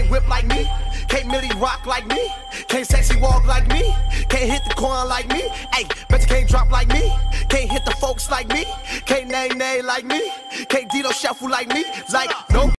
Can't whip like me. Can't Millie rock like me. Can't sexy walk like me. Can't hit the corn like me. Hey, bet you can't drop like me. Can't hit the folks like me. Can't nay nay like me. Can't Dito shuffle like me. Like, no.